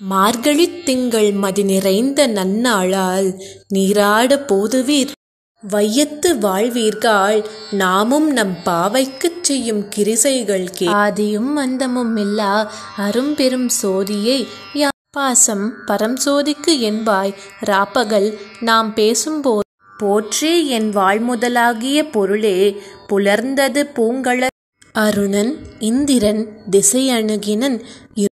மார்கழித் திங்கள் மதி நிறைந்த நன்னாளால் நீராட போதுவீர். வையத்து வாழ்வீர்காள் நாமும் நம் பாவைக்குச் செய்யும் கிரிசைகள் கே ஆதியும் அந்தமும் இல்லா அரும்பெரும் சோதியை யா பாசம் பரம்சோதிக்கு என்பாய் ராப்பகல் நாம் பேசும்போது போற்றே என் வாழ்முதலாகிய பொருளே புலர்ந்தது பூங்கழ அருணன் இந்திரன் திசையணுகினன்